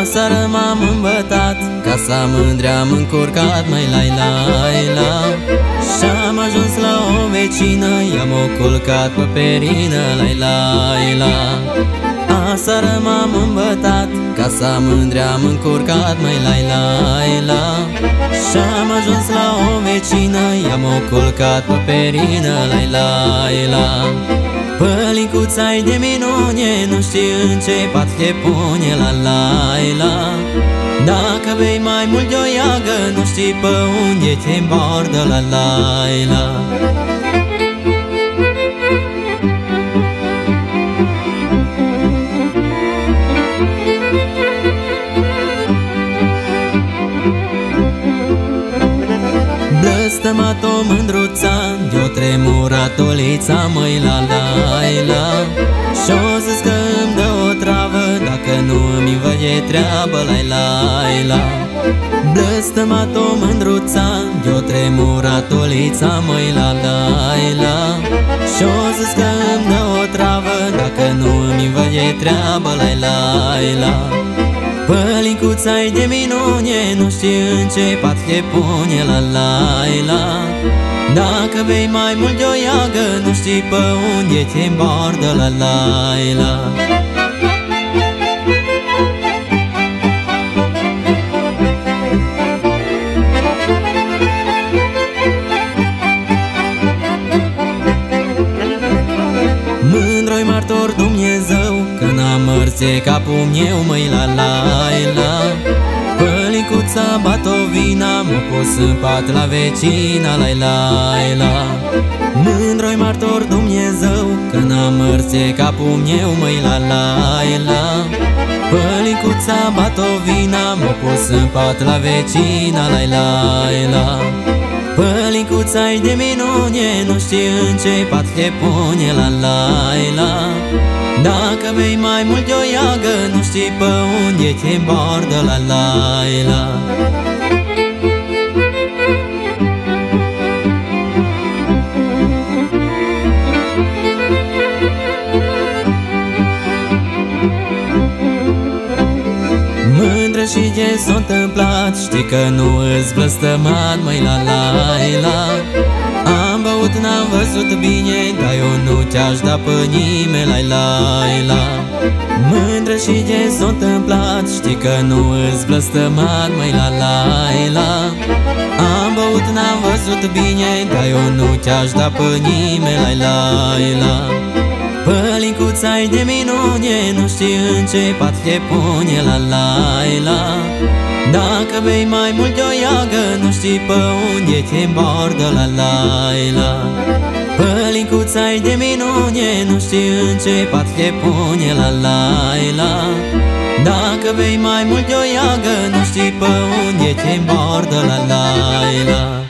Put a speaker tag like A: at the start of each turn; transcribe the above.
A: Aseară m-am îmbătat Casa mândre am încurcat Mai lai lai lai la. Și-am ajuns la o vecină I-am o culcat pe perină la la la. Aseară m-am îmbătat Casa mândre am încurcat mai la la la. Și-am ajuns la o vecină I-am o culcat pe perină la la. La Pălincuța-i de minune Nu știi în ce pat te pune la la la Dacă vei mai mult de o iagă Nu știi pe unde te îmbordă la la la. Blăstămat-o mândruța De-o tremurat o lița măi la la la. Și-o zis că îmi văie treabă la la. La Blăstămat-o mândruța De-o tremurat o lița măi la la la. Și-o zis că îmi dă o travă Dacă nu îmi văie treabă la la. La Pălincuța-i de minune Nu știi în ce pat te pune la la la. Dacă vei mai mult de o iagă Nu știi pe unde te îmbordă la la la am mărțe capul meu măi la la la. Pălicuța batovina M-a pus în pat la vecina la la la. Mândroi martor Dumnezeu Când am mărțe capul meu măi la la la. Pălicuța batovina M-a pus în pat la vecina la la la. Pălincuța-i de minune Nu știi în ce pat te pune la la la Dacă vei mai mult de o iagă Nu știi pe unde te îmbordă la la la. Mândră și ce s-a întâmplat Știi că nu îți blăstămat mai la la la Am băut, n-am văzut bine Dar eu nu te-aș da pe nimeni la la la. Mândră și ce s-a întâmplat Știi că nu îți blăstămat mai la la la. Am băut, n-am văzut bine Dar eu nu te-aș da pe nimeni la la. La Pălincuța-i de minune Nu știi în ce pat te pune la la la Dacă vei mai mult de o iagă Nu știi pe unde te îmbordă la la la. Pălincuța-i de minune Nu știi în ce pat te pune la la la. Dacă vei mai mult de o iagă Nu știi pe unde te îmbordă la la la